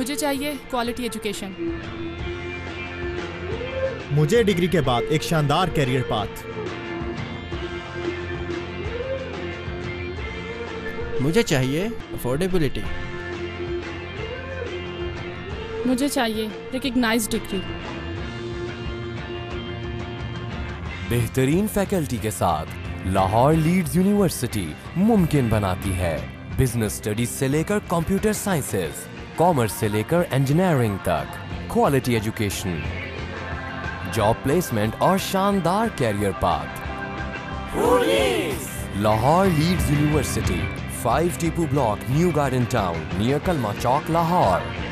मुझे चाहिए quality education मुझे डिग्री के बाद एक शानदार कैरियर पाथ मुझे चाहिए अफोर्डेबिलिटी मुझे चाहिए रिकग्नाइज डिग्री बेहतरीन फैकल्टी के साथ लाहौर लीड्स यूनिवर्सिटी मुमकिन बनाती है। बिज़नेस स्टडीज़ से लेकर कंप्यूटर साइंसेज कॉमर्स से लेकर इंजीनियरिंग तक क्वालिटी एजुकेशन जॉब प्लेसमेंट और शानदार career path Lahore Leeds university five Tipu block new garden town near Kalma Chowk Lahore.